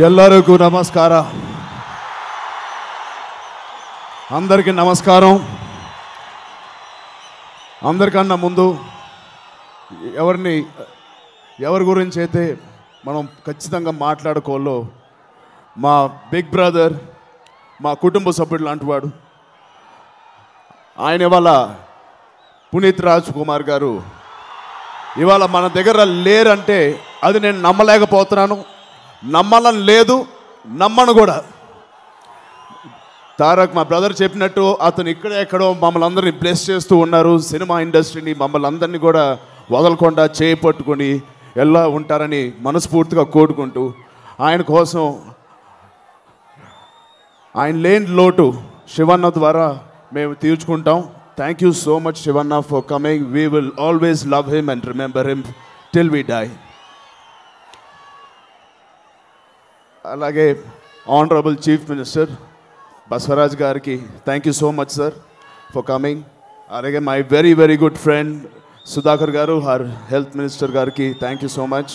ಎಲ್ಲರಿಗೂ ನಮಸ್ಕಾರ అందరికీ నమస్కారం అందరికన్నా ముందు ఎవరిని ఎవరి గురించి అయితే మనం ఖచ్చితంగా మాట్లాడుకోవాలో మా బిగ్ బ్రదర్ మా కుటుంబ సభ్యుడు లాంటి వాడు ఆయన ఇవాళ పునీత్ రాజ్ కుమార్ గారు ఇవాళ మన దగ్గర లేరంటే అది నేను నమ్మలేకపోతున్నాను నమ్మాలని లేదు నమ్మను కూడా. తారక్ మా బ్రదర్ చెప్పినట్టు అతను ఇక్కడ ఎక్కడో మమ్మల్ని అందరినీ బ్లెస్ చేస్తూ ఉన్నారు. సినిమా ఇండస్ట్రీని మమ్మల్ని అందరినీ కూడా వదలకుండా చేయి పట్టుకొని ఎలా ఉంటారని మనస్ఫూర్తిగా కోరుకుంటూ ఆయన కోసం ఆయన లేని లోటు శివన్న ద్వారా మేము తీర్చుకుంటాం. Thank you so much Shivanna for coming we will always love him and remember him till we die అలాగే ఆనరబుల్ చీఫ్ మినిస్టర్ బసవరాజ్ గారికి thank you so much sir for coming అలాగే my very very good friend Sudhakar గారు her health minister గారికి thank you so much